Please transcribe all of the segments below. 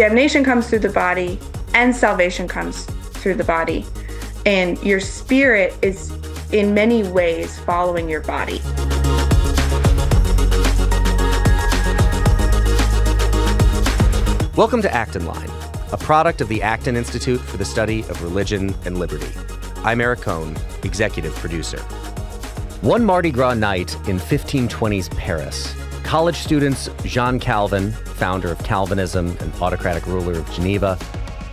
damnation comes through the body and salvation comes through the body. And your spirit is in many ways following your body. Welcome to Acton Line, a product of the Acton Institute for the Study of Religion and Liberty. I'm Eric Kohn, executive producer. One Mardi Gras night in 1520s Paris, college students Jean Calvin, founder of Calvinism and autocratic ruler of Geneva,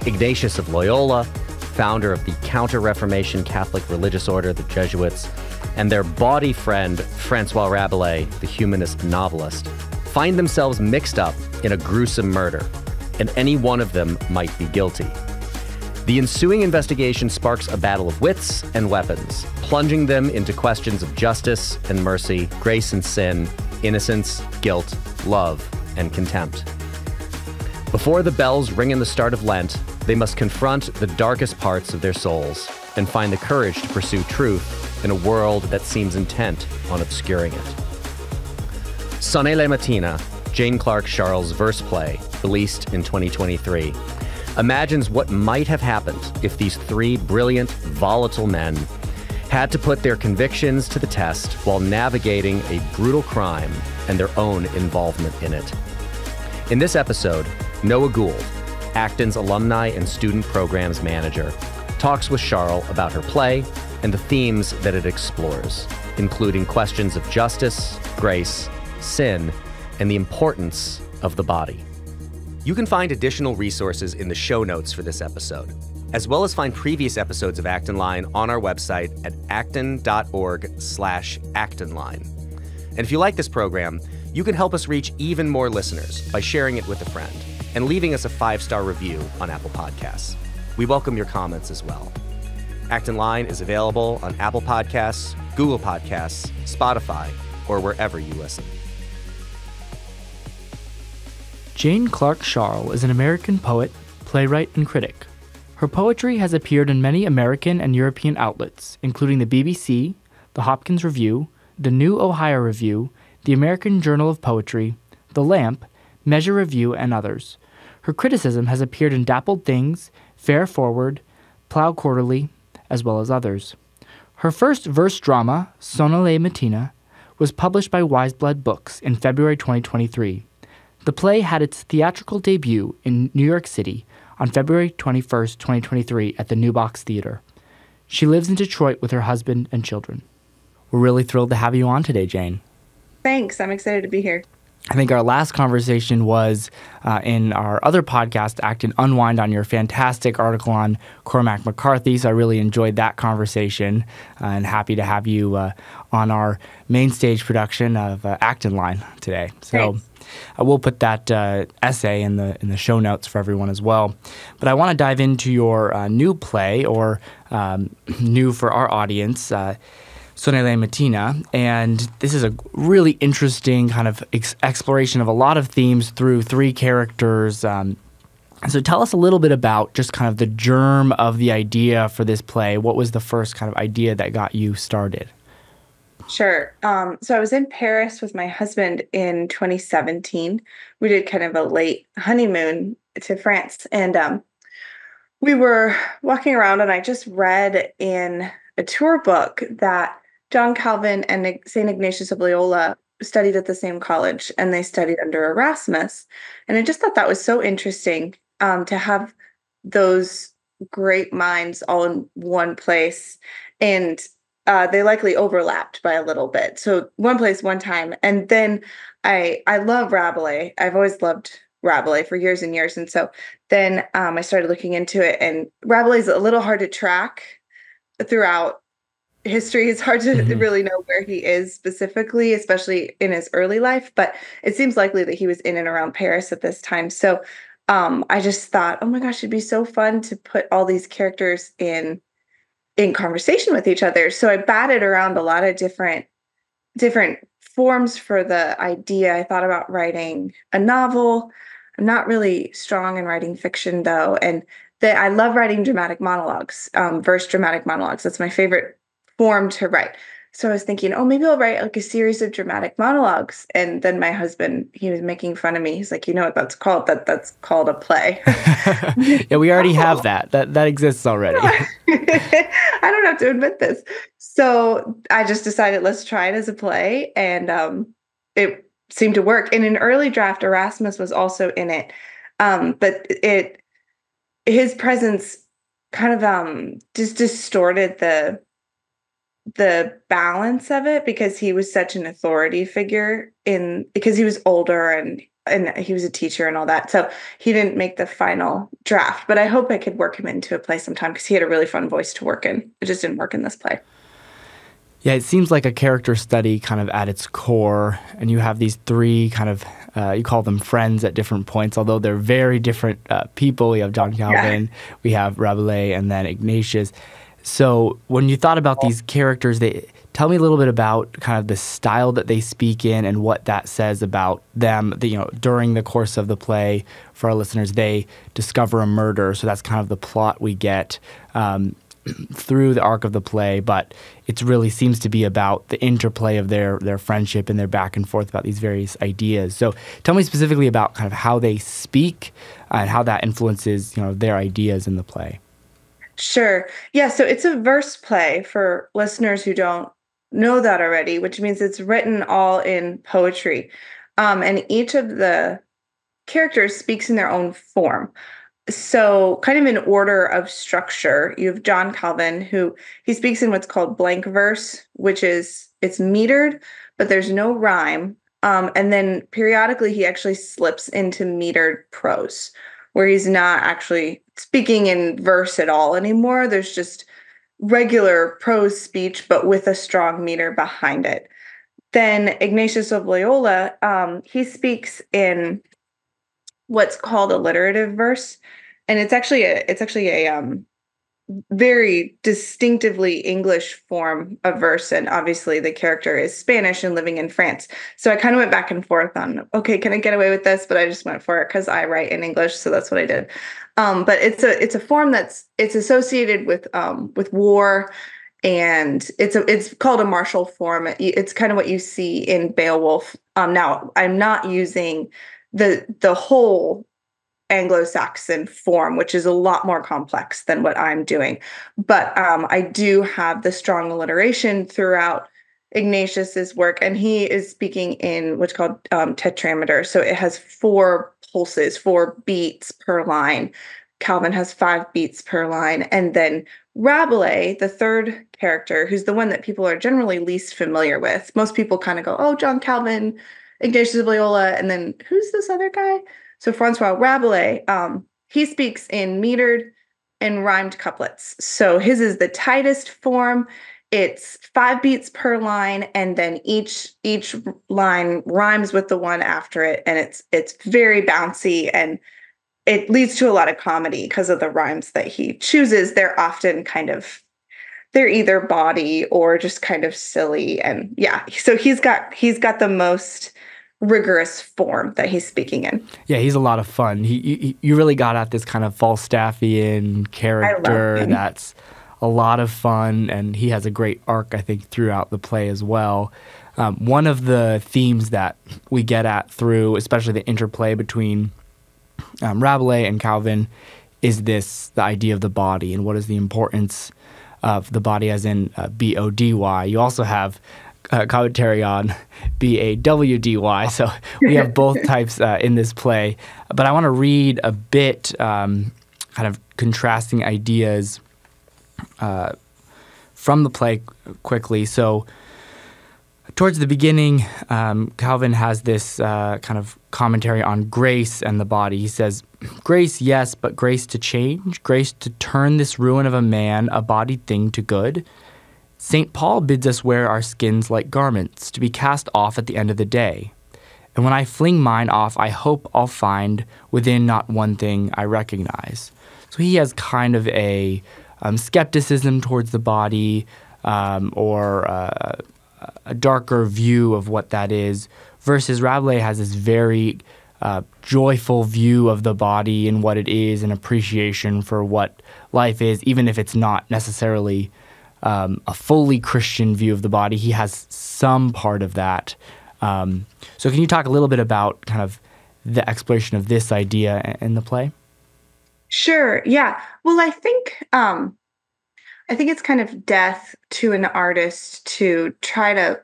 Ignatius of Loyola, founder of the Counter Reformation Catholic religious order, the Jesuits, and their bawdy friend, Francois Rabelais, the humanist novelist, find themselves mixed up in a gruesome murder, and any one of them might be guilty. The ensuing investigation sparks a battle of wits and weapons, plunging them into questions of justice and mercy, grace and sin, innocence, guilt, love, and contempt. Before the bells ring in the start of Lent, they must confront the darkest parts of their souls and find the courage to pursue truth in a world that seems intent on obscuring it. Sonnez les Matines, Jane Clark Scharl's verse play, released in 2023, imagines what might have happened if these three brilliant, volatile men had to put their convictions to the test while navigating a brutal crime and their own involvement in it. In this episode, Noah Gould, Acton's alumni and student programs manager, talks with Scharl about her play and the themes that it explores, including questions of justice, grace, sin, and the importance of the body. You can find additional resources in the show notes for this episode as well as find previous episodes of Acton Line on our website at acton.org slash actonline. And if you like this program, you can help us reach even more listeners by sharing it with a friend and leaving us a five-star review on Apple Podcasts. We welcome your comments as well. Acton Line is available on Apple Podcasts, Google Podcasts, Spotify, or wherever you listen. Jane Clark Scharl is an American poet, playwright, and critic. Her poetry has appeared in many American and European outlets, including the BBC, the Hopkins Review, the New Ohio Review, the American Journal of Poetry, The Lamp, Measure Review, and others. Her criticism has appeared in Dappled Things, Fare Forward, Plough Quarterly, as well as others. Her first verse drama, Sonnez les Matines, was published by Wiseblood Books in February 2023. The play had its theatrical debut in New York City on February 21, 2023, at the New Box Theater. She lives in Detroit with her husband and children. We're really thrilled to have you on today, Jane. Thanks. I'm excited to be here. I think our last conversation was uh, in our other podcast, Acton Unwind, on your fantastic article on Cormac McCarthy. So I really enjoyed that conversation uh, and happy to have you uh, on our main stage production of uh, Acton Line today. So. Thanks. I will put that uh, essay in the in the show notes for everyone as well. But I want to dive into your uh, new play, or um, new for our audience. Uh, Sonnez les Matines, and this is a really interesting kind of ex- exploration of a lot of themes through three characters. Um, so tell us a little bit about just kind of the germ of the idea for this play. What was the first kind of idea that got you started? Sure. Um, so I was in Paris with my husband in 2017. We did kind of a late honeymoon to France, and um, we were walking around, and I just read in a tour book that John Calvin and St. Ignatius of Loyola studied at the same college, and they studied under Erasmus. And I just thought that was so interesting um, to have those great minds all in one place and uh, they likely overlapped by a little bit. So one place, one time, and then I I love Rabelais. I've always loved Rabelais for years and years, and so then um, I started looking into it. And Rabelais is a little hard to track throughout history. It's hard to mm-hmm. really know where he is specifically, especially in his early life. But it seems likely that he was in and around Paris at this time. So um, I just thought, oh my gosh, it'd be so fun to put all these characters in in conversation with each other. So I batted around a lot of different different forms for the idea. I thought about writing a novel. I'm not really strong in writing fiction though, and that I love writing dramatic monologues, um, verse dramatic monologues. That's my favorite form to write. So I was thinking, oh, maybe I'll write like a series of dramatic monologues. And then my husband, he was making fun of me. He's like, you know what that's called? That that's called a play. yeah, we already have that. That that exists already. I don't have to admit this. So I just decided let's try it as a play, and um, it seemed to work. In an early draft, Erasmus was also in it, um, but it his presence kind of um just distorted the the balance of it because he was such an authority figure in because he was older and and he was a teacher and all that. So he didn't make the final draft, but I hope I could work him into a play sometime because he had a really fun voice to work in. It just didn't work in this play. Yeah, it seems like a character study kind of at its core, and you have these three kind of uh, you call them friends at different points, although they're very different uh, people. We have John Calvin, yeah. we have Rabelais, and then Ignatius. So when you thought about these characters, they tell me a little bit about kind of the style that they speak in and what that says about them. The, you know, during the course of the play, for our listeners, they discover a murder, so that's kind of the plot we get. Um, through the arc of the play, but it really seems to be about the interplay of their their friendship and their back and forth about these various ideas. So, tell me specifically about kind of how they speak and how that influences you know their ideas in the play. Sure. Yeah. So it's a verse play for listeners who don't know that already, which means it's written all in poetry. Um, and each of the characters speaks in their own form. So, kind of in order of structure, you have John Calvin, who he speaks in what's called blank verse, which is it's metered, but there's no rhyme. Um, and then periodically, he actually slips into metered prose, where he's not actually speaking in verse at all anymore. There's just regular prose speech, but with a strong meter behind it. Then Ignatius of Loyola, um, he speaks in what's called alliterative verse, and it's actually a it's actually a um, very distinctively English form of verse. And obviously, the character is Spanish and living in France. So I kind of went back and forth on, okay, can I get away with this? But I just went for it because I write in English, so that's what I did. Um, but it's a it's a form that's it's associated with um, with war, and it's a it's called a martial form. It's kind of what you see in Beowulf. Um, now I'm not using the the whole Anglo-Saxon form, which is a lot more complex than what I'm doing. But um, I do have the strong alliteration throughout Ignatius's work, and he is speaking in what's called um, tetrameter. So it has four pulses, four beats per line. Calvin has five beats per line, and then Rabelais, the third character, who's the one that people are generally least familiar with. Most people kind of go, "Oh, John Calvin, Ignatius of Loyola," and then who's this other guy? So Francois Rabelais, um, he speaks in metered and rhymed couplets. So his is the tightest form. It's five beats per line, and then each each line rhymes with the one after it, and it's it's very bouncy and it leads to a lot of comedy because of the rhymes that he chooses. They're often kind of they're either body or just kind of silly and yeah so he's got he's got the most rigorous form that he's speaking in. Yeah, he's a lot of fun. He, he you really got at this kind of Falstaffian character that's a lot of fun, and he has a great arc, I think, throughout the play as well. Um, one of the themes that we get at through, especially the interplay between um, Rabelais and Calvin, is this the idea of the body and what is the importance of the body, as in uh, B O D Y. You also have uh, commentary on B A W D Y. So we have both types uh, in this play. But I want to read a bit, um, kind of contrasting ideas uh, from the play quickly. So towards the beginning, um, Calvin has this uh, kind of commentary on grace and the body. He says, Grace, yes, but grace to change, grace to turn this ruin of a man, a bodied thing, to good St. Paul bids us wear our skins like garments, to be cast off at the end of the day. And when I fling mine off, I hope I'll find within not one thing I recognize. So he has kind of a um, skepticism towards the body um, or uh, a darker view of what that is, versus Rabelais has this very uh, joyful view of the body and what it is, and appreciation for what life is, even if it's not necessarily um, a fully Christian view of the body. He has some part of that. Um, so, can you talk a little bit about kind of the exploration of this idea in the play? Sure. Yeah. Well, I think um, I think it's kind of death to an artist to try to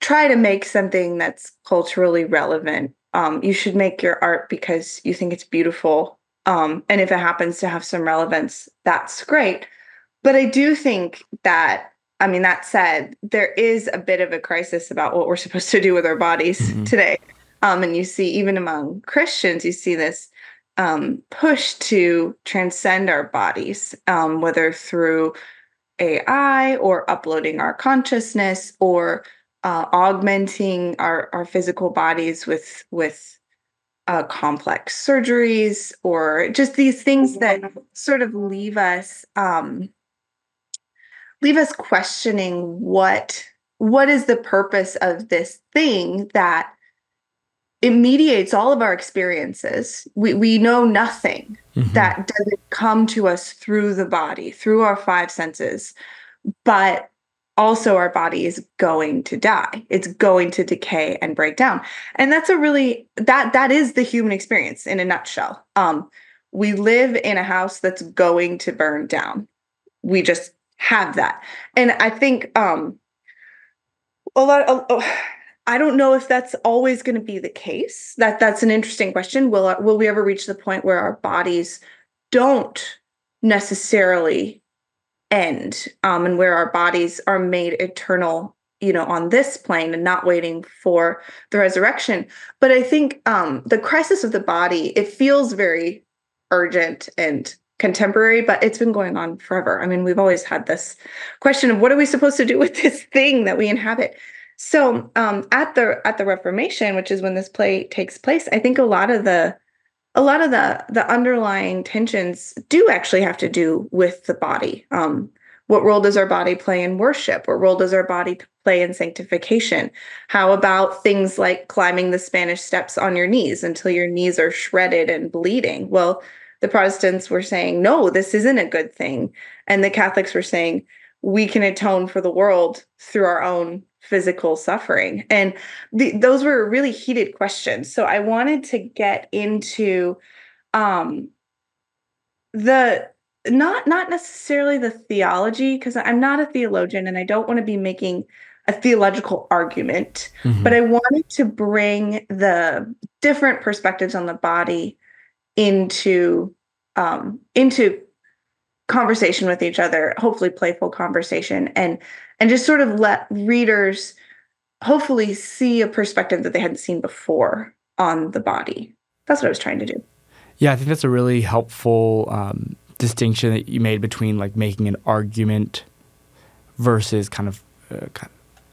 try to make something that's culturally relevant. Um, you should make your art because you think it's beautiful. Um, and if it happens to have some relevance, that's great. But I do think that, I mean, that said, there is a bit of a crisis about what we're supposed to do with our bodies mm-hmm. today. Um, and you see, even among Christians, you see this um, push to transcend our bodies, um, whether through AI or uploading our consciousness or uh, augmenting our, our physical bodies with with uh, complex surgeries or just these things that sort of leave us um, leave us questioning what what is the purpose of this thing that it mediates all of our experiences. We we know nothing mm-hmm. that doesn't come to us through the body, through our five senses. But also our body is going to die. It's going to decay and break down. And that's a really that that is the human experience in a nutshell. Um we live in a house that's going to burn down. We just have that. And I think um a lot of, oh, I don't know if that's always going to be the case. That that's an interesting question. Will will we ever reach the point where our bodies don't necessarily end, um, and where our bodies are made eternal, you know, on this plane and not waiting for the resurrection? But I think um, the crisis of the body it feels very urgent and contemporary, but it's been going on forever. I mean, we've always had this question of what are we supposed to do with this thing that we inhabit? So um, at the at the Reformation, which is when this play takes place, I think a lot of the a lot of the the underlying tensions do actually have to do with the body. Um, what role does our body play in worship? What role does our body play in sanctification? How about things like climbing the Spanish steps on your knees until your knees are shredded and bleeding? Well, the Protestants were saying, no, this isn't a good thing. And the Catholics were saying, we can atone for the world through our own physical suffering and the, those were really heated questions so i wanted to get into um the not not necessarily the theology because i'm not a theologian and i don't want to be making a theological argument mm-hmm. but i wanted to bring the different perspectives on the body into um into conversation with each other hopefully playful conversation and and just sort of let readers hopefully see a perspective that they hadn't seen before on the body. That's what i was trying to do. Yeah i think that's a really helpful um, distinction that you made between like making an argument versus kind of uh,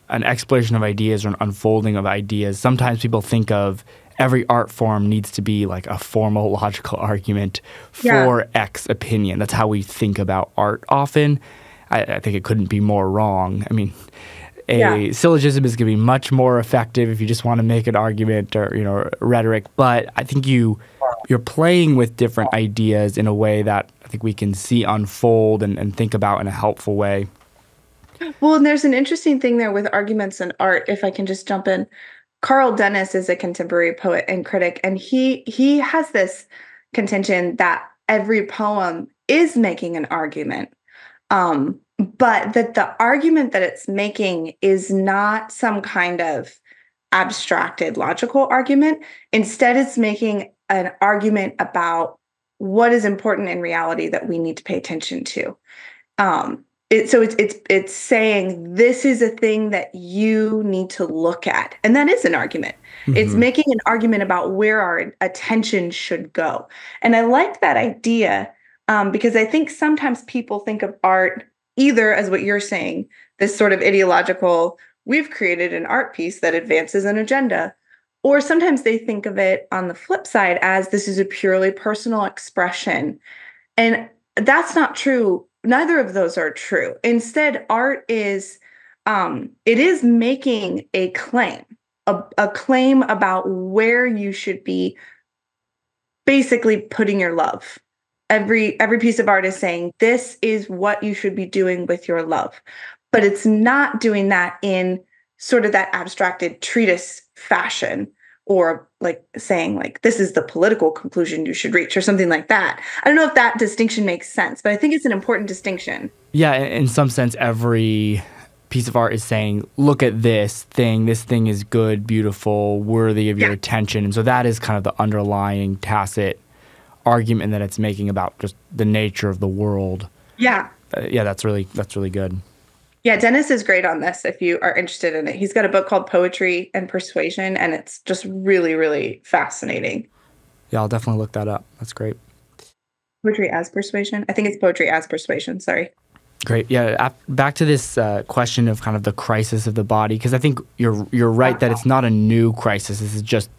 an exploration of ideas or an unfolding of ideas. Sometimes people think of every art form needs to be like a formal logical argument for yeah. X opinion. That's how we think about art often. I, I think it couldn't be more wrong. I mean, a yeah. syllogism is going to be much more effective if you just want to make an argument or you know rhetoric. But I think you you're playing with different ideas in a way that I think we can see unfold and, and think about in a helpful way. Well, and there's an interesting thing there with arguments and art. If I can just jump in, Carl Dennis is a contemporary poet and critic, and he he has this contention that every poem is making an argument, um, but that the argument that it's making is not some kind of abstracted logical argument. Instead, it's making an argument about what is important in reality that we need to pay attention to. Um, it, so it's it's it's saying this is a thing that you need to look at. And that is an argument. Mm-hmm. it's making an argument about where our attention should go. And i like that idea um, because i think sometimes people think of art either as what you're saying this sort of ideological we've created an art piece that advances an agenda or sometimes they think of it on the flip side as this is a purely personal expression. And that's not true neither of those are true. Instead, art is um, it is making a claim. a, a claim about where you should be basically putting your love every every piece of art is saying this is what you should be doing with your love but it's not doing that in sort of that abstracted treatise fashion or like saying like this is the political conclusion you should reach or something like that. I don't know if that distinction makes sense but i think it's an important distinction. Yeah in some sense every piece of art is saying look at this thing. This thing is good beautiful worthy of your yeah. attention. And so that is kind of the underlying tacit argument that it's making about just the nature of the world. Yeah. Uh, yeah that's really that's really good yeah, Dennis is great on this if you are interested in it. He's got a book called Poetry and Persuasion, and it's just really, really fascinating. Yeah, I'll definitely look that up. That's great. Poetry as Persuasion? I think it's Poetry as Persuasion. Sorry. Great. Yeah. Back to this uh, question of kind of the crisis of the body, because I think you're you're right that it's not a new crisis. This is just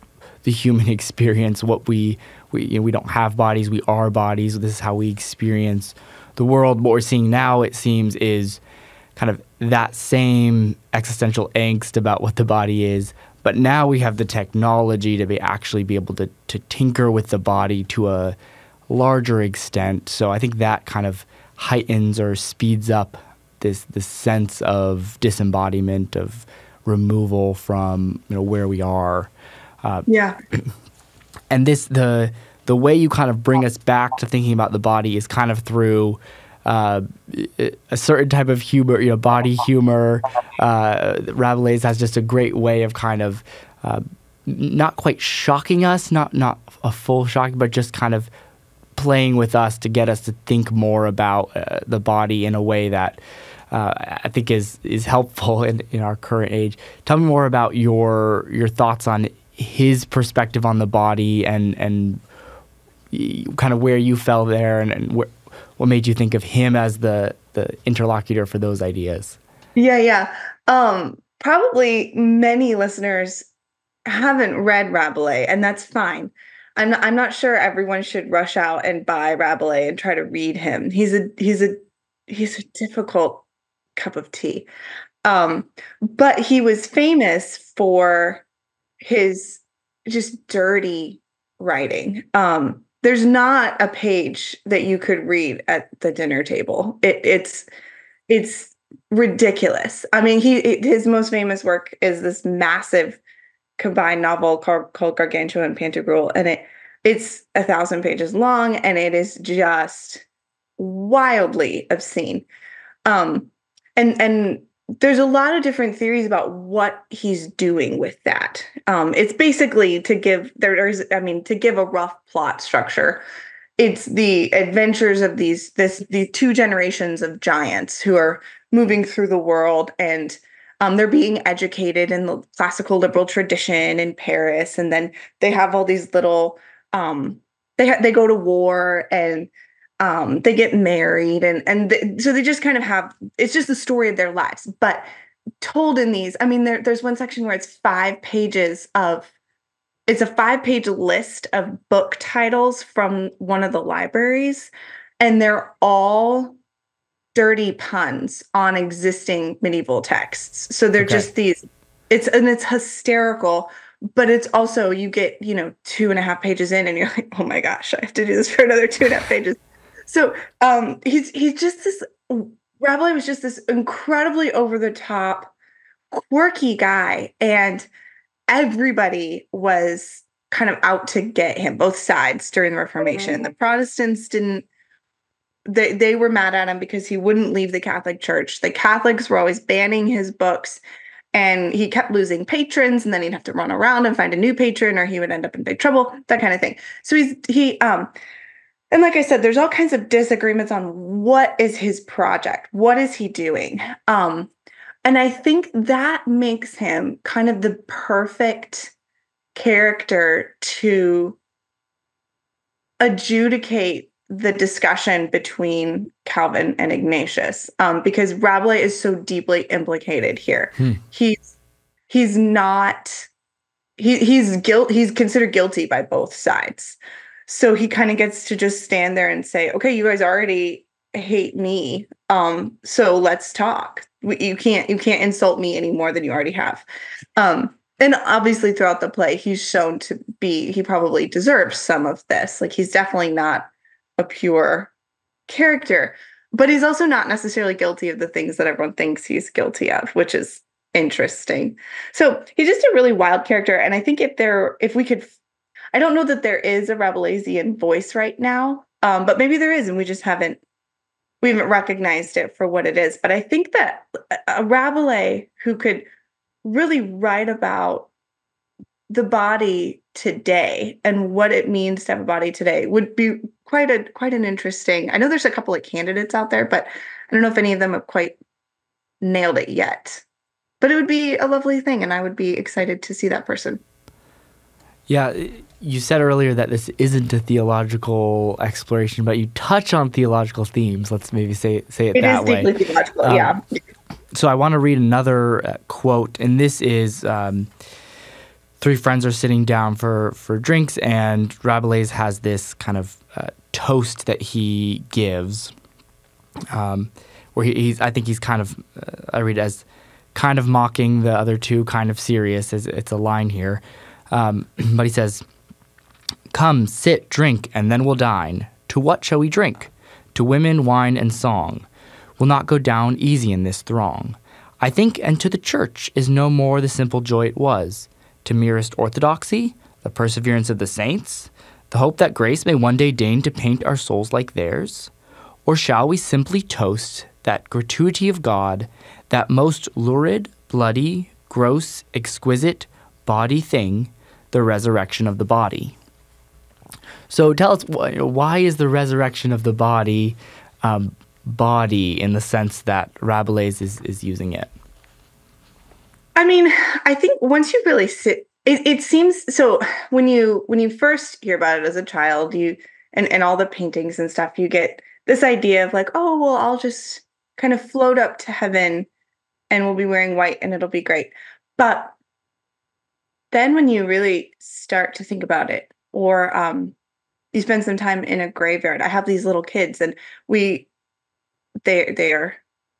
the human experience. What we we you know, we don't have bodies. We are bodies. This is how we experience the world. What we're seeing now, it seems, is kind of that same existential angst about what the body is. But now we have the technology to be actually be able to, to tinker with the body to a larger extent. So I think that kind of heightens or speeds up this this sense of disembodiment of removal from you know where we are. Uh, yeah. And this the the way you kind of bring us back to thinking about the body is kind of through uh, a certain type of humor, you know, body humor. Uh, Rabelais has just a great way of kind of uh, not quite shocking us, not not a full shock, but just kind of playing with us to get us to think more about uh, the body in a way that uh, I think is is helpful in, in our current age. Tell me more about your your thoughts on his perspective on the body and and kind of where you fell there and, and where, what made you think of him as the the interlocutor for those ideas? Yeah, yeah. Um, probably many listeners haven't read Rabelais, and that's fine. I'm not, I'm not sure everyone should rush out and buy Rabelais and try to read him. He's a he's a he's a difficult cup of tea. Um, but he was famous for his just dirty writing. Um, there's not a page that you could read at the dinner table. It, it's it's ridiculous. I mean, he his most famous work is this massive combined novel called, called Gargantua and Pantagruel, and it it's a thousand pages long, and it is just wildly obscene. Um, and and there's a lot of different theories about what he's doing with that. Um, it's basically to give there's I mean to give a rough plot structure. It's the adventures of these this the two generations of giants who are moving through the world and um, they're being educated in the classical liberal tradition in Paris, and then they have all these little um, they ha- they go to war and um, they get married and and they, so they just kind of have it's just the story of their lives. But told in these i mean there, there's one section where it's five pages of it's a five page list of book titles from one of the libraries and they're all dirty puns on existing medieval texts. So they're okay. just these it's and it's hysterical but it's also you get you know two and a half pages in and you're like oh my gosh i have to do this for another two and a half pages so um, he's he's just this. Rabelais was just this incredibly over the top, quirky guy, and everybody was kind of out to get him. Both sides during the Reformation. Mm-hmm. The Protestants didn't. They they were mad at him because he wouldn't leave the Catholic Church. The Catholics were always banning his books and he kept losing patrons and then he'd have to run around and find a new patron or he would end up in big trouble that kind of thing so he's he um and like I said, there's all kinds of disagreements on what is his project, what is he doing. Um, and I think that makes him kind of the perfect character to adjudicate the discussion between Calvin and Ignatius, um, because Rabelais is so deeply implicated here. Hmm. He's he's not he he's guilt he's considered guilty by both sides. So he kind of gets to just stand there and say, "Okay, you guys already hate me. Um, so let's talk. You can't you can't insult me any more than you already have." Um, and obviously throughout the play, he's shown to be he probably deserves some of this. Like he's definitely not a pure character, but he's also not necessarily guilty of the things that everyone thinks he's guilty of, which is interesting. So he's just a really wild character. And I think if there, if we could, I don't know that there is a Rabelaisian voice right now, um, but maybe there is, and we just haven't, we haven't recognized it for what it is. But I think that a Rabelais who could really write about the body today and what it means to have a body today would be quite a quite an interesting. I know there's a couple of candidates out there, but I don't know if any of them have quite nailed it yet but it would be a lovely thing and i would be excited to see that person yeah you said earlier that this isn't a theological exploration but you touch on theological themes let's maybe say say it, it that way theological, um, yeah so i want to read another uh, quote and this is um, three friends are sitting down for for drinks and rabelais has this kind of uh, toast that he gives um, where he, he's i think he's kind of uh, i read as kind of mocking the other two, kind of serious. It's a line here. Um, but he says, Come, sit, drink, and then we'll dine. To what shall we drink? To women, wine, and song. We'll not go down easy in this throng. I think, and to the church is no more the simple joy it was. To merest orthodoxy, the perseverance of the saints, the hope that grace may one day deign to paint our souls like theirs? Or shall we simply toast that gratuity of God that most lurid, bloody, gross, exquisite body thing, the resurrection of the body. So tell us why is the resurrection of the body um, body in the sense that Rabelais is, is using it? I mean, I think once you really sit, it, it seems so when you when you first hear about it as a child, you and, and all the paintings and stuff, you get this idea of like, oh well, I'll just kind of float up to heaven and we'll be wearing white and it'll be great. But then when you really start to think about it, or um, you spend some time in a graveyard, I have these little kids and we they they are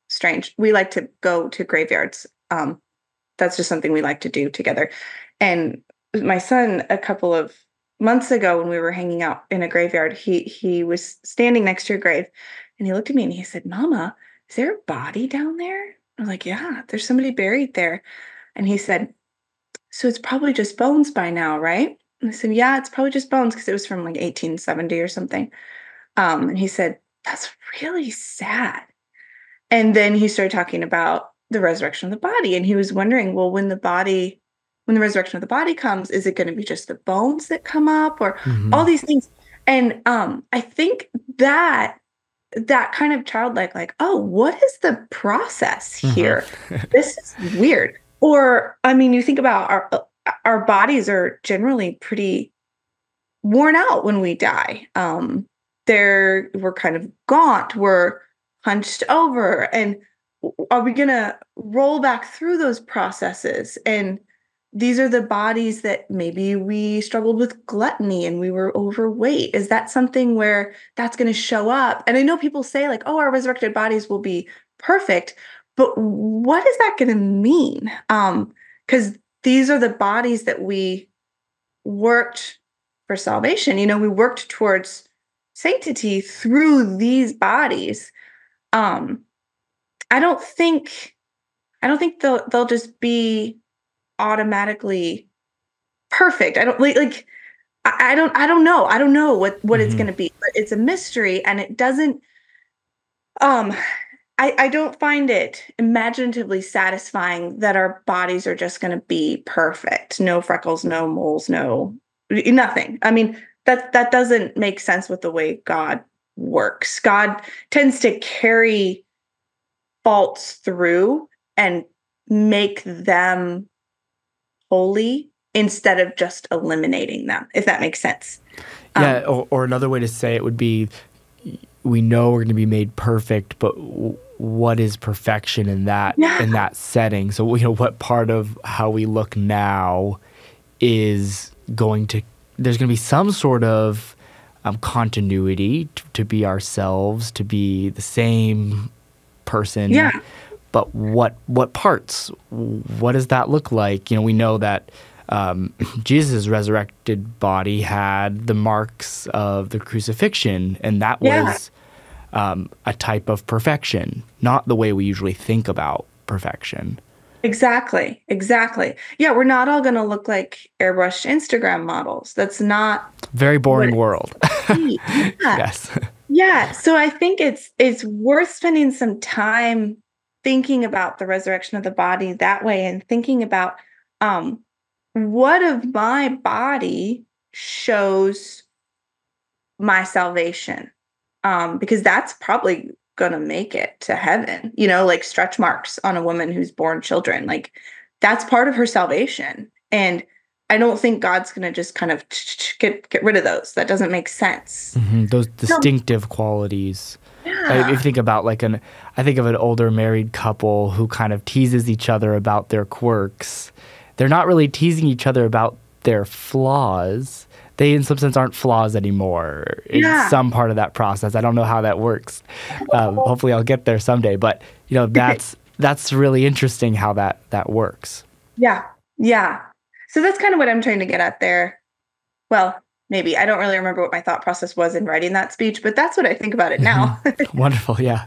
strange. We like to go to graveyards. Um, that's just something we like to do together. And my son, a couple of months ago, when we were hanging out in a graveyard, he he was standing next to a grave, and he looked at me and he said, "Mama, is there a body down there?" I was like, yeah, there's somebody buried there. And he said, so it's probably just bones by now, right? And I said, yeah, it's probably just bones because it was from like 1870 or something. Um, and he said, that's really sad. And then he started talking about the resurrection of the body. And he was wondering, well, when the body, when the resurrection of the body comes, is it going to be just the bones that come up or mm-hmm. all these things? And um, I think that that kind of childlike like oh what is the process mm-hmm. here mm-hmm. this is weird or i mean you think about our our bodies are generally pretty worn out when we die um they're we're kind of gaunt we're hunched over and are we going to roll back through those processes and these are the bodies that maybe we struggled with gluttony and we were overweight. Is that something where that's going to show up? And I know people say, like, oh, our resurrected bodies will be perfect, but what is that going to mean? Um, because these are the bodies that we worked for salvation. You know, we worked towards sanctity through these bodies. Um, I don't think I don't think they'll they'll just be automatically perfect. I don't like like I, I don't I don't know. I don't know what what mm-hmm. it's going to be. But it's a mystery and it doesn't um I, I don't find it imaginatively satisfying that our bodies are just going to be perfect. No freckles, no moles, no nothing. I mean, that that doesn't make sense with the way God works. God tends to carry faults through and make them holy instead of just eliminating them, if that makes sense. Yeah, um, or, or another way to say it would be we know we're going to be made perfect, but what is perfection in that yeah. in that setting? So you know what part of how we look now is going to there's going to be some sort of um, continuity to, to, be ourselves, to be the same person. Yeah. but what what parts? What does that look like? You know, we know that um, Jesus' resurrected body had the marks of the crucifixion, and that yeah. was um, a type of perfection, not the way we usually think about perfection. Exactly. Exactly. Yeah, we're not all going to look like airbrushed Instagram models. That's not very boring world. yeah. yes. Yeah, so I think it's it's worth spending some time thinking about the resurrection of the body that way and thinking about um what of my body shows my salvation um because that's probably going to make it to heaven you know like stretch marks on a woman who's born children like that's part of her salvation and i don't think god's going to just kind of get get rid of those that doesn't make sense mm-hmm. those distinctive no. qualities yeah. if you think about like an i think of an older married couple who kind of teases each other about their quirks they're not really teasing each other about their flaws. They, in some sense, aren't flaws anymore in yeah. some part of that process. I don't know how that works. Um, hopefully, I'll get there someday. But you know, that's that's really interesting how that that works. Yeah, yeah. So that's kind of what I'm trying to get at there. Well, maybe I don't really remember what my thought process was in writing that speech, but that's what I think about it now. Wonderful, yeah.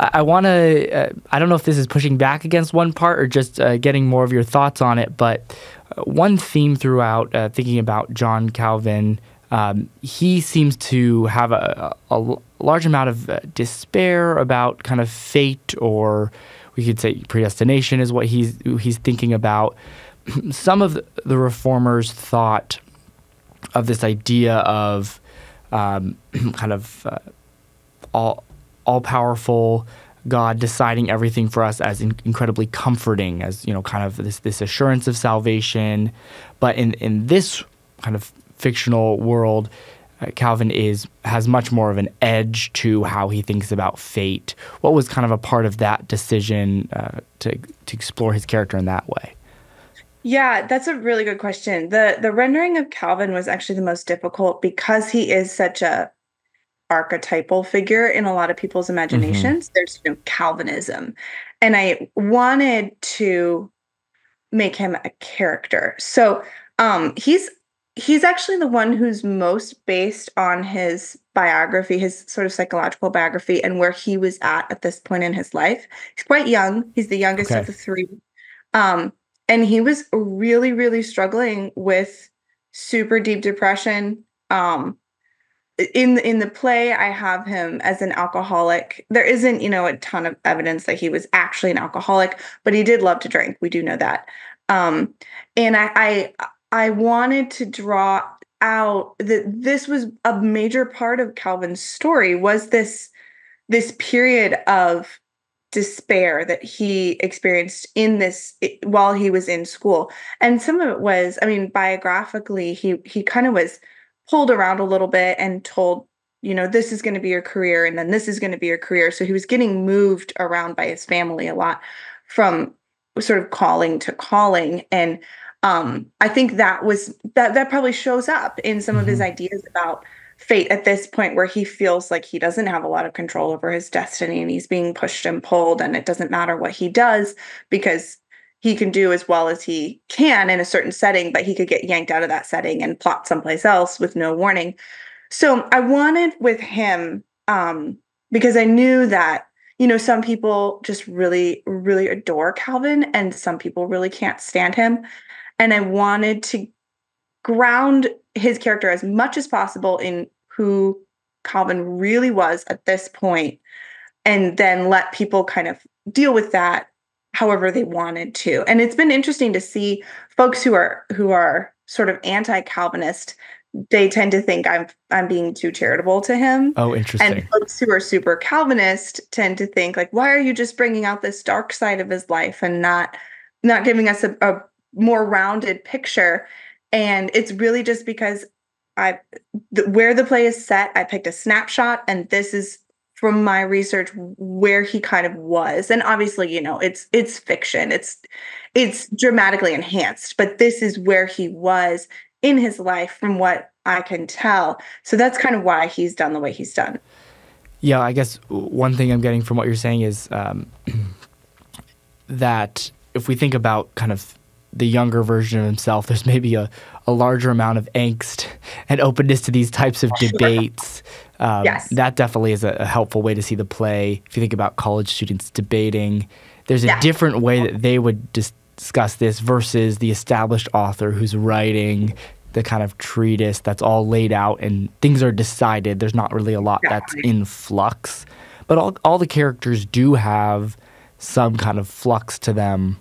I, I want to. Uh, I don't know if this is pushing back against one part or just uh, getting more of your thoughts on it, but uh, one theme throughout uh, thinking about John Calvin. Um, he seems to have a, a, large amount of uh, despair about kind of fate, or we could say predestination, is what he's he's thinking about. Some of the reformers thought of this idea of um, kind of uh, all all powerful God deciding everything for us as in- incredibly comforting, as you know, kind of this this assurance of salvation. But in in this kind of fictional world, uh, Calvin is has much more of an edge to how he thinks about fate. What was kind of a part of that decision uh, to to explore his character in that way? Yeah, that's a really good question. the The rendering of Calvin was actually the most difficult because he is such a archetypal figure in a lot of people's mm-hmm. imaginations. Mm-hmm. There's you know Calvinism, and I wanted to make him a character. So um, he's he's actually the one who's most based on his biography, his sort of psychological biography, and where he was at at this point in his life. He's quite young. He's the youngest okay. of the three, um, and he was really, really struggling with super deep depression. Um, in in the play i have him as an alcoholic. There isn't you know a ton of evidence that he was actually an alcoholic but he did love to drink. We do know that. Um and i i, I wanted to draw out that this was a major part of calvin's story was this this period of despair that he experienced in this while he was in school. And some of it was i mean biographically he he kind of was pulled around a little bit and told, you know, this is going to be your career and then this is going to be your career. So he was getting moved around by his family a lot from sort of calling to calling and um i think that was that that probably shows up in some mm-hmm. of his mm-hmm. ideas about fate at this point where he feels like he doesn't have a lot of control over his destiny and he's being pushed and pulled and it doesn't matter what he does because he can do as well as he can in a certain setting, but he could get yanked out of that setting and plot someplace else with no warning. So I wanted with him, um, because I knew that, you know, some people just really, really adore Calvin and some people really can't stand him. And I wanted to ground his character as much as possible in who Calvin really was at this point, and then let people kind of deal with that however they wanted to. And it's been interesting to see folks who are who are sort of anti-Calvinist they tend to think I'm I'm being too charitable to him. Oh, interesting. And folks who are super Calvinist tend to think like, why are you just bringing out this dark side of his life and not not giving us a, a more rounded picture? And it's really just because I th- where the play is set, I picked a snapshot, and this is from my research where he kind of was. And obviously you know it's it's fiction. It's it's dramatically enhanced but this is where he was in his life from what i can tell. So that's kind of why he's done the way he's done. Yeah i guess one thing i'm getting from what you're saying is um, that if we think about kind of the younger version of himself, there's maybe a, a larger amount of angst and openness to these types of debates. Um, yes. That definitely is a, helpful way to see the play. If you think about college students debating, there's a different way that they would dis- discuss this versus the established author who's writing the kind of treatise that's all laid out and things are decided. There's not really a lot that's in flux, but all, all the characters do have some kind of flux to them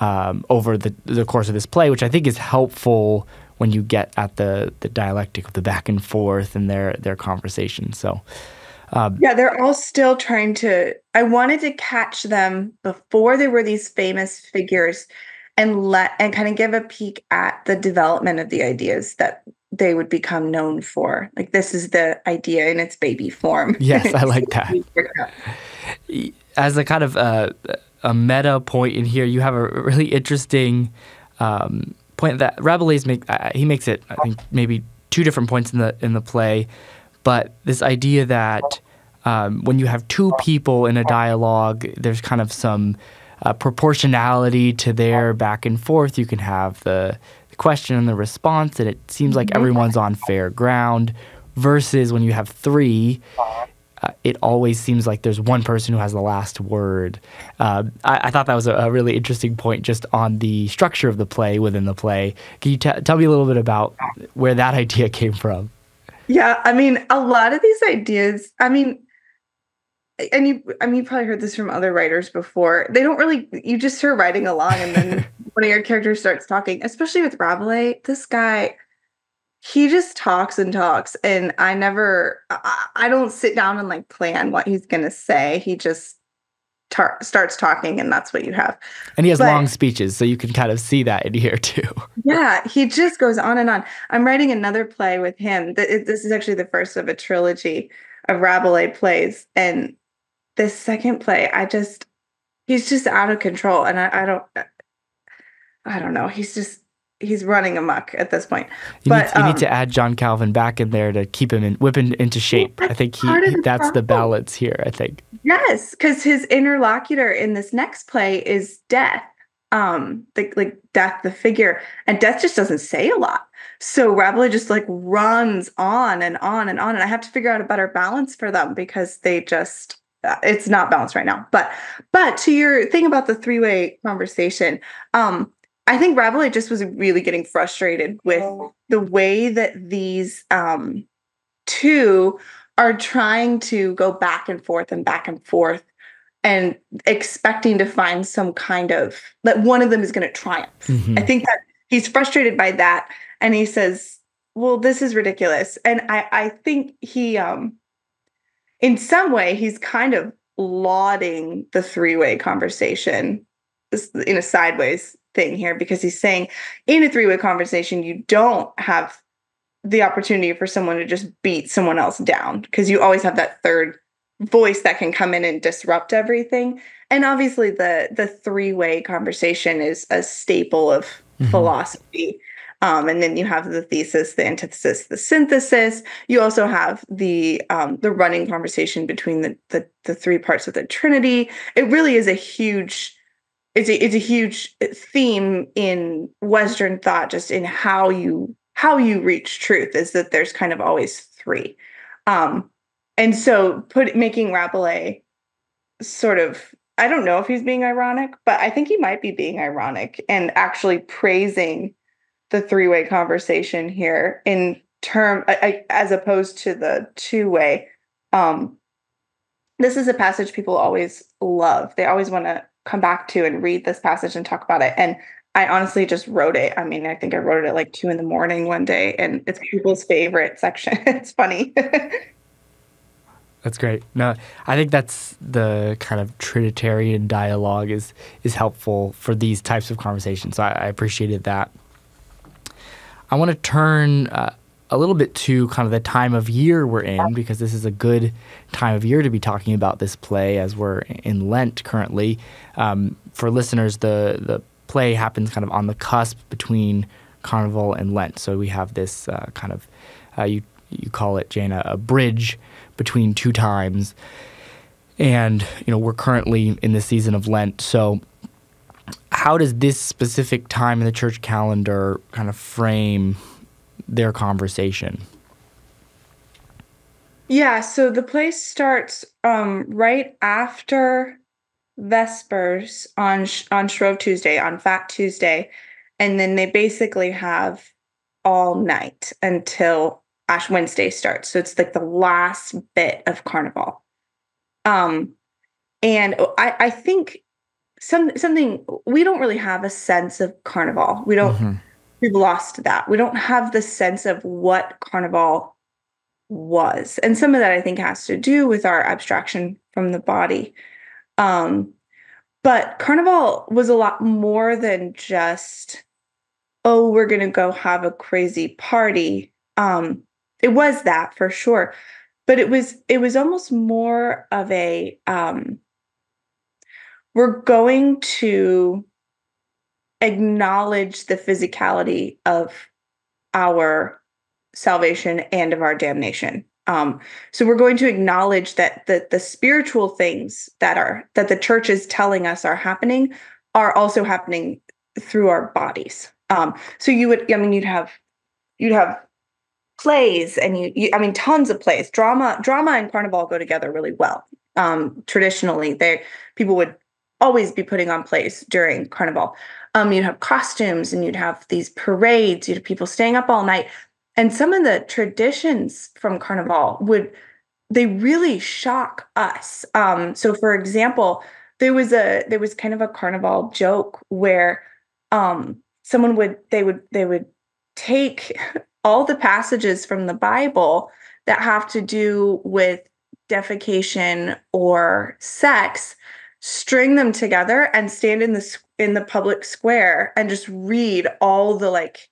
um, over the, the course of this play, which I think is helpful when you get at the, the dialectic of the back and forth and their their conversation. So. Um, yeah, they're all still trying to. I wanted to catch them before they were these famous figures, and let and kind of give a peek at the development of the ideas that they would become known for. Like this is the idea in its baby form. Yes, I like that. As a kind of uh, a meta point in here. You have a really interesting um, point that Rabelais make. Uh, he makes it. I think maybe two different points in the in the play, but this idea that um, when you have two people in a dialogue, there's kind of some uh, proportionality to their back and forth. You can have the, the question and the response, and it seems like everyone's on fair ground. Versus when you have three, uh, it always seems like there's one person who has the last word. Uh, I, I, thought that was a, a, really interesting point just on the structure of the play within the play. Can you t- tell me a little bit about where that idea came from? Yeah, I mean, a lot of these ideas, I mean, and you, I mean, you probably heard this from other writers before. They don't really, you just start writing along and then one of your characters starts talking, especially with Rabelais. This guy, he just talks and talks and i never i, I don't sit down and like plan what he's going to say. He just tar- starts talking and that's what you have. And he has but, long speeches so you can kind of see that in here too. Yeah he just goes on and on. I'm writing another play with him. This is actually the first of a trilogy of rabelais plays and this second play i just he's just out of control and i, I don't i don't know. He's just he's running amok at this point. You, but, need, you um, need to add John Calvin back in there to keep him in, whip him into shape. I think he, he the that's problem. the balance here. I think. Yes, because his interlocutor in this next play is Death, um, the, like Death, the figure, and Death just doesn't say a lot. So Rabelais just like runs on and on and on, and I have to figure out a better balance for them because they just it's not balanced right now. But but to your thing about the three way conversation, um, I think Rabelais just was really getting frustrated with oh. the way that these um, two are trying to go back and forth and back and forth and expecting to find some kind of that one of them is going to triumph. Mm-hmm. I think that he's frustrated by that and he says, "Well, this is ridiculous." And I I think he um in some way he's kind of lauding the three-way conversation in a sideways thing here because he's saying in a three-way conversation you don't have the opportunity for someone to just beat someone else down because you always have that third voice that can come in and disrupt everything. And obviously the the three-way conversation is a staple of mm-hmm. philosophy. Um, and then you have the thesis the antithesis the synthesis. You also have the um, the running conversation between the, the the three parts of the trinity. It really is a huge it's a, it's a huge theme in western thought just in how you how you reach truth is that there's kind of always three. Um and so put making rabelais sort of i don't know if he's being ironic but i think he might be being ironic and actually praising the three-way conversation here in term I, as opposed to the two-way. Um this is a passage people always love. They always want to come back to and read this passage and talk about it. And I honestly just wrote it. I mean, I think I wrote it at like two in the morning one day, and it's people's favorite section. it's funny. that's great. No, I think that's the kind of Trinitarian dialogue is is helpful for these types of conversations. So I, I appreciated that. I want to turn uh, a little bit to kind of the time of year we're in because this is a good time of year to be talking about this play as we're in Lent currently. Um, for listeners, the the play happens kind of on the cusp between Carnival and Lent. So we have this uh, kind of uh, you you call it Jana a bridge between two times, and you know we're currently in the season of Lent. So how does this specific time in the church calendar kind of frame their conversation? Yeah, so the play starts um, right after Vespers on on Shrove Tuesday, on Fat Tuesday, and then they basically have all night until Ash Wednesday starts. So it's like the last bit of Carnival. Um, and I, I think some something we don't really have a sense of Carnival. We don't. Mm-hmm. We've lost that. We don't have the sense of what Carnival was, and some of that I think has to do with our abstraction from the body. Um, but Carnival was a lot more than just, oh, we're going to go have a crazy party. Um, it was that for sure. But it was it was almost more of a um, we're going to acknowledge the physicality of our salvation and of our damnation. Um, so we're going to acknowledge that the the spiritual things that are that the church is telling us are happening are also happening through our bodies. Um, so you would, I mean, you'd have you'd have plays, and you, you, I mean, tons of plays. Drama, drama, and carnival go together really well. Um, traditionally, they people would always be putting on plays during carnival. Um, you'd have costumes, and you'd have these parades. You'd have people staying up all night and some of the traditions from carnival would they really shock us um, so for example there was a there was kind of a carnival joke where um, someone would they would they would take all the passages from the bible that have to do with defecation or sex string them together and stand in the in the public square and just read all the like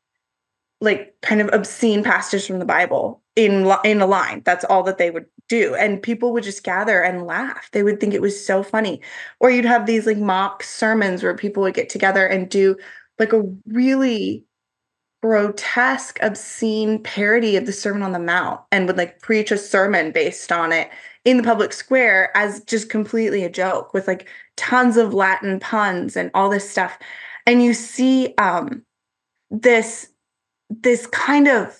like kind of obscene passages from the Bible in in a line. That's all that they would do, and people would just gather and laugh. They would think it was so funny. Or you'd have these like mock sermons where people would get together and do like a really grotesque, obscene parody of the Sermon on the Mount, and would like preach a sermon based on it in the public square as just completely a joke with like tons of Latin puns and all this stuff. And you see um this this kind of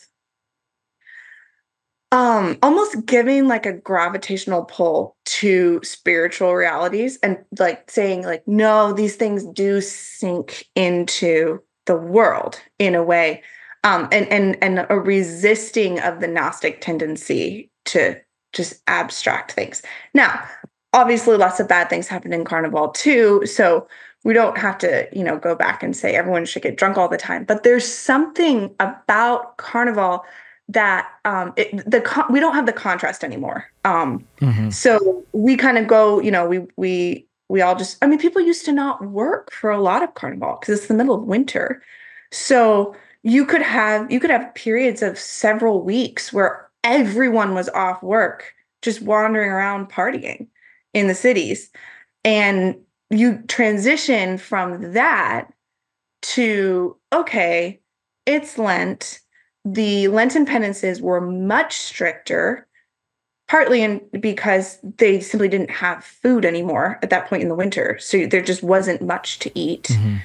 um almost giving like a gravitational pull to spiritual realities and like saying like no these things do sink into the world in a way um and and and a resisting of the gnostic tendency to just abstract things now obviously lots of bad things happen in carnival too so we don't have to, you know, go back and say everyone should get drunk all the time. But there's something about Carnival that um, it, the con- we don't have the contrast anymore. Um, mm-hmm. So we kind of go, you know, we we we all just. I mean, people used to not work for a lot of Carnival because it's the middle of winter. So you could have you could have periods of several weeks where everyone was off work, just wandering around partying in the cities, and you transition from that to okay, it's Lent. The Lenten penances were much stricter, partly in because they simply didn't have food anymore at that point in the winter, so there just wasn't much to eat. Mm-hmm.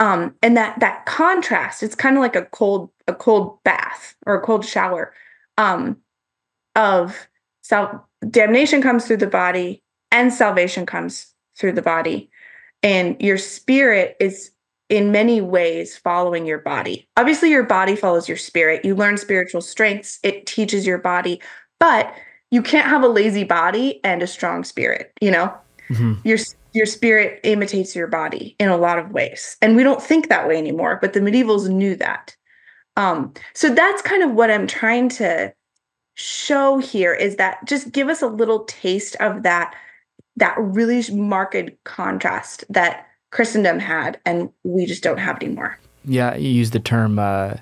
Um, and that that contrast, it's kind of like a cold a cold bath or a cold shower um, of sal- damnation comes through the body and salvation comes through the body. And your spirit is in many ways following your body. Obviously, your body follows your spirit. You learn spiritual strengths, it teaches your body, but you can't have a lazy body and a strong spirit, you know? Mm-hmm. Your your spirit imitates your body in a lot of ways. And we don't think that way anymore, but the medievals knew that. Um, so that's kind of what I'm trying to show here is that just give us a little taste of that that really marked contrast that Christendom had, and we just don't have anymore. Yeah, you use the term uh,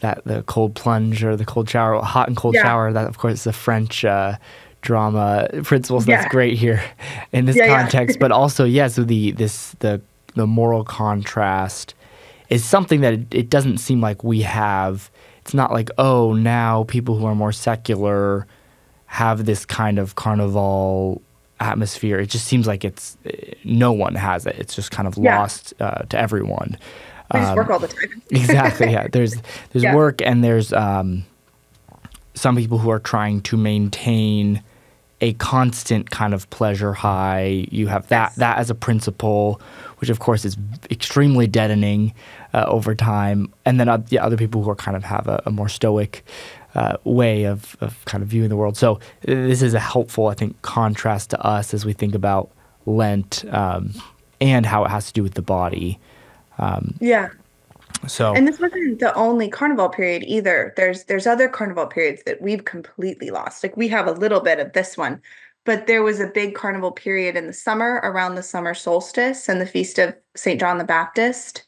that the cold plunge or the cold shower, hot and cold yeah. shower. That, of course, is the French uh, drama principles. That's yeah. great here in this yeah, context, but also, yeah. So the this the the moral contrast is something that it, it doesn't seem like we have. It's not like oh now people who are more secular have this kind of carnival atmosphere. It just seems like it's no one has it. It's just kind of yeah. lost uh, to everyone. Just um, work all the time. exactly. Yeah. There's there's yeah. work and there's um, some people who are trying to maintain a constant kind of pleasure high. You have that yes. that as a principle, which of course is extremely deadening uh, over time. And then uh, yeah, other people who are kind of have a, a more stoic uh, way of, of kind of viewing the world. So this is a helpful, I think, contrast to us as we think about Lent um, and how it has to do with the body. Um, yeah. So and this wasn't the only carnival period either. There's there's other carnival periods that we've completely lost. Like we have a little bit of this one, but there was a big carnival period in the summer around the summer solstice and the feast of St. John the Baptist.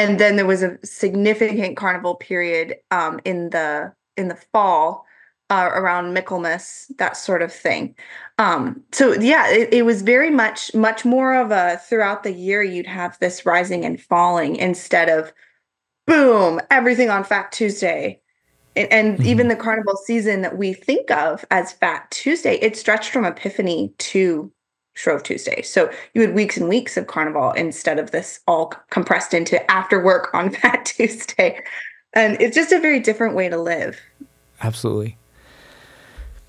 And then there was a significant carnival period um, in the in the fall uh, around Michaelmas, that sort of thing. Um, so yeah, it, it, was very much much more of a throughout the year you'd have this rising and falling instead of boom everything on Fat Tuesday. And, and mm-hmm. even the carnival season that we think of as Fat Tuesday, it stretched from Epiphany to Shrove Tuesday. So you had weeks and weeks of carnival instead of this all compressed into after work on Fat Tuesday. And it's just a very different way to live. Absolutely.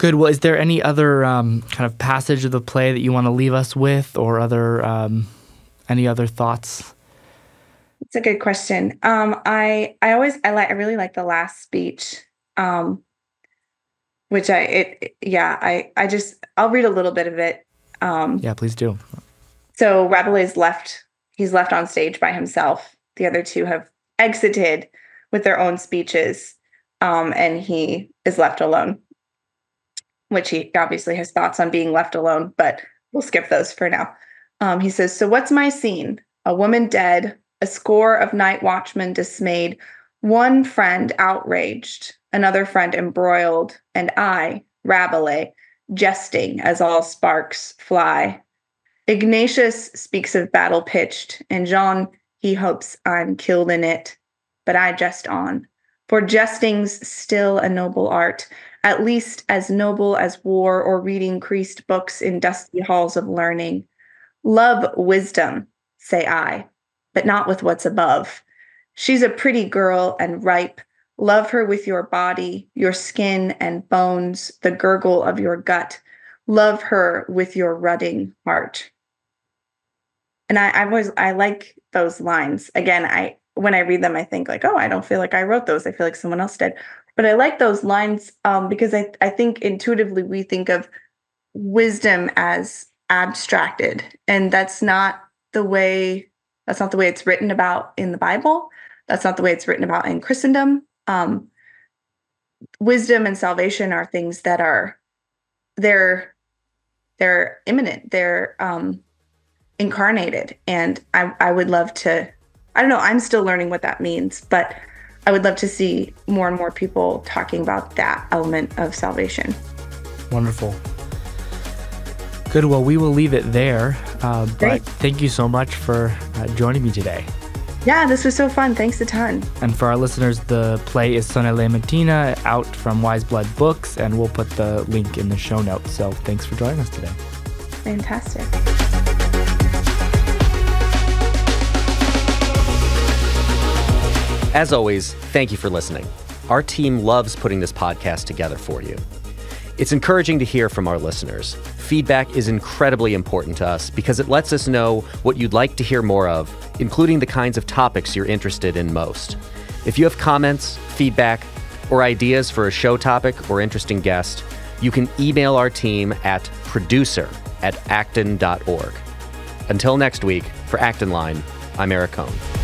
Good. Well, is there any other um, kind of passage of the play that you want to leave us with, or other um, any other thoughts? It's a good question. Um, I I always I like I really like the last speech, um, which I it yeah I I just I'll read a little bit of it. Um, yeah, please do. So Rabelais left. He's left on stage by himself. The other two have exited with their own speeches, um, and he is left alone which he obviously has thoughts on being left alone, but we'll skip those for now. Um, he says, So what's my scene? A woman dead, a score of night watchmen dismayed, one friend outraged, another friend embroiled, and I, Rabelais, jesting as all sparks fly. Ignatius speaks of battle pitched, and Jean, he hopes I'm killed in it, but I jest on. For jesting's still a noble art, at least as noble as war or reading creased books in dusty halls of learning. Love wisdom, say I, but not with what's above. She's a pretty girl and ripe. Love her with your body, your skin and bones, the gurgle of your gut. Love her with your rutting heart. And I, I always I like those lines. Again, I when I read them, I think like, oh, I don't feel like I wrote those. I feel like someone else did. But I like those lines um, because I, I think intuitively we think of wisdom as abstracted, and that's not the way that's not the way it's written about in the Bible. That's not the way it's written about in Christendom. Um, wisdom and salvation are things that are they're they're imminent. They're um, incarnated, and I I would love to. I don't know. I'm still learning what that means, but I would love to see more and more people talking about that element of salvation. Wonderful. Good. Well, we will leave it there. Uh, but thank you so much for uh, joining me today. Yeah, this was so fun. Thanks a ton. And for our listeners, the play is Sonnez les Matines out from Wise Blood Books, and we'll put the link in the show notes. So thanks for joining us today. Fantastic. As always, thank you for listening. Our team loves putting this podcast together for you. It's encouraging to hear from our listeners. Feedback is incredibly important to us because it lets us know what you'd like to hear more of, including the kinds of topics you're interested in most. If you have comments, feedback, or ideas for a show topic or interesting guest, you can email our team at producer at acton.org. Until next week, for Acton Line, I'm Eric Kohn.